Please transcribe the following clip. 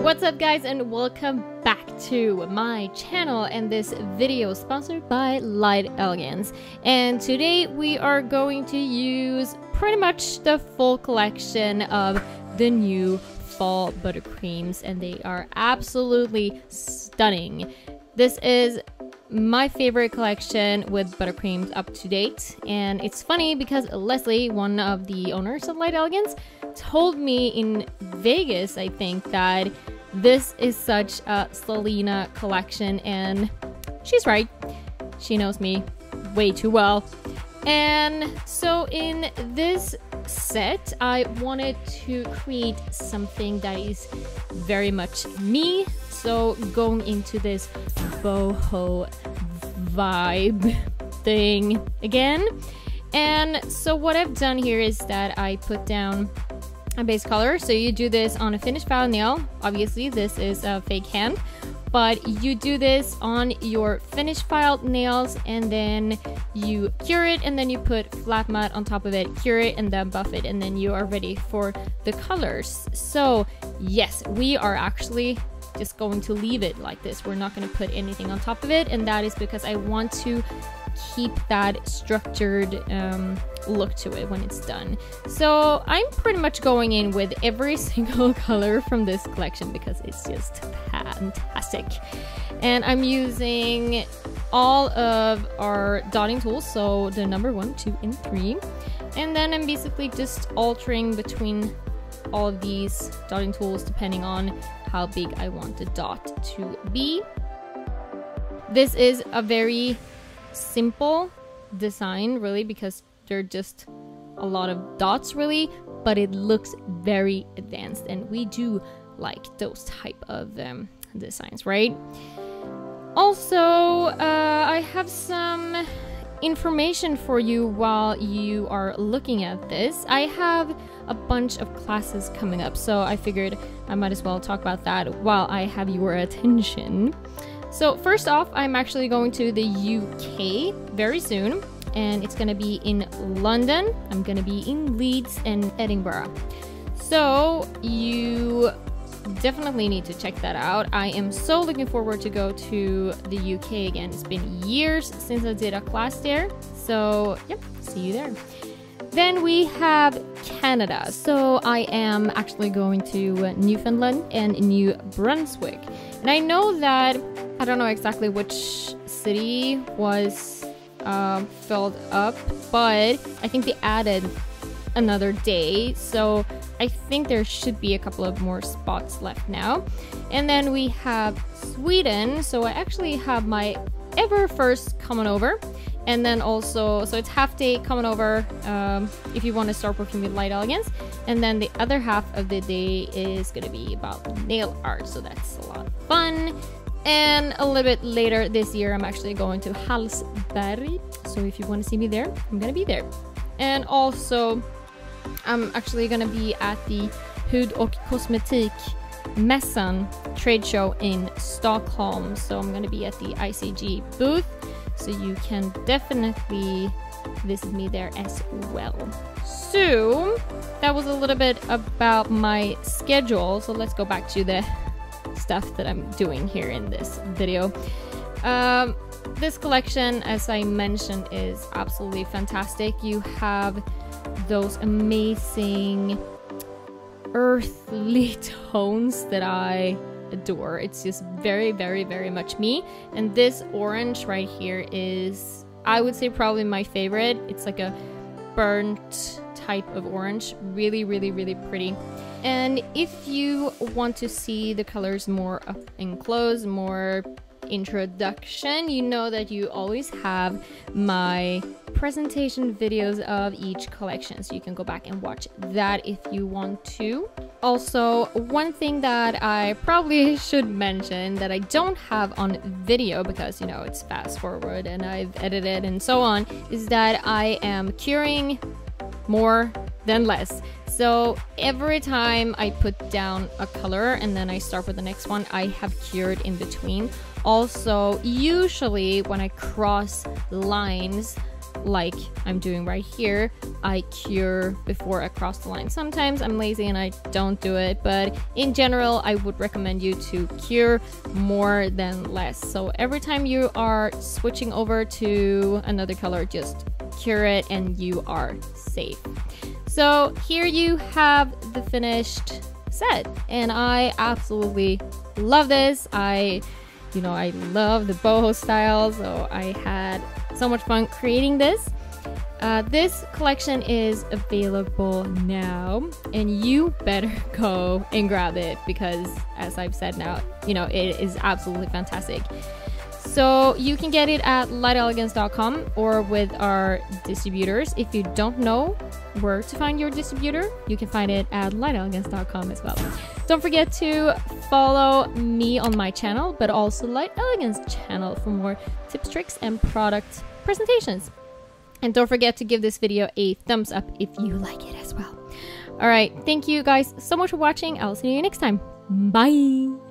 What's up guys and welcome back to my channel and this video is sponsored by Light Elegance and today we are going to use pretty much the full collection of the new fall buttercreams and they are absolutely stunning. This is my favorite collection with buttercreams up to date and it's funny because Leslie, one of the owners of Light Elegance, told me in Vegas, I think, that this is such a Celina collection, and she's right. She knows me way too well. And so, in this set, I wanted to create something that is very much me. So, going into this boho vibe thing again. And so, what I've done here is that I put down a base color. So you do this on a finished file nail. Obviously, this is a fake hand, but you do this on your finished file nails and then you cure it and then you put flat matte on top of it, cure it and then buff it, and then you are ready for the colors. So, yes, we are actually just going to leave it like this. We're not going to put anything on top of it, and that is because I want to keep that structured um, look to it when it's done. So I'm pretty much going in with every single color from this collection because it's just fantastic. And I'm using all of our dotting tools, so the number one, two, and three. And then I'm basically just altering between all of these dotting tools depending on how big I want the dot to be. This is a very simple design really because they're just a lot of dots really but it looks very advanced and we do like those type of um, designs right? Also uh, i have some information for you while you are looking at this. I have a bunch of classes coming up so i figured i might as well talk about that while i have your attention so first off, I'm actually going to the UK very soon, and it's gonna be in London. I'm gonna be in Leeds and Edinburgh. So you definitely need to check that out. I am so looking forward to go to the UK again. It's been years since I did a class there. So, yep, see you there. Then we have Canada. So I am actually going to Newfoundland and New Brunswick. And I know that I don't know exactly which city was uh, filled up, but I think they added another day. So I think there should be a couple of more spots left now. And then we have Sweden. So I actually have my ever first coming over. And then also, so it's half day coming over um, if you want to start working with Light Elegance. And then the other half of the day is going to be about nail art. So that's a lot of fun. And a little bit later this year, I'm actually going to Hallsberg. So if you want to see me there, I'm going to be there. And also, I'm actually going to be at the Hud och Kosmetik Mässan trade show in Stockholm. So I'm going to be at the ICG booth. So you can definitely visit me there as well. So that was a little bit about my schedule. So let's go back to the stuff that I'm doing here in this video. Um, this collection, as I mentioned, is absolutely fantastic. You have those amazing earthly tones that I adore. It's just very, very, very much me. And this orange right here is, I would say, probably my favorite. It's like a burnt type of orange. Really, really, really pretty. And if you want to see the colors more up and close, more introduction, you know that you always have my presentation videos of each collection. So you can go back and watch that if you want to. Also, one thing that I probably should mention that I don't have on video because, you know, it's fast forward and I've edited and so on is that I am curing more than less. So every time I put down a color and then I start with the next one, I have cured in between. Also, usually when I cross lines, like I'm doing right here, I cure before I cross the line. Sometimes I'm lazy and I don't do it, but in general, I would recommend you to cure more than less. So every time you are switching over to another color, just cure it and you are safe. So here you have the finished set and I absolutely love this. I you know, I love the boho style, so I had so much fun creating this. Uh, this collection is available now, and you better go and grab it because, as I've said now, you know, it is absolutely fantastic. So you can get it at lightelegance.com or with our distributors. If you don't know where to find your distributor, you can find it at lightelegance.com as well. Don't forget to follow me on my channel, but also Light Elegance channel for more tips, tricks, and product presentations. And don't forget to give this video a thumbs up if you like it as well. All right, thank you guys so much for watching. I'll see you next time. Bye.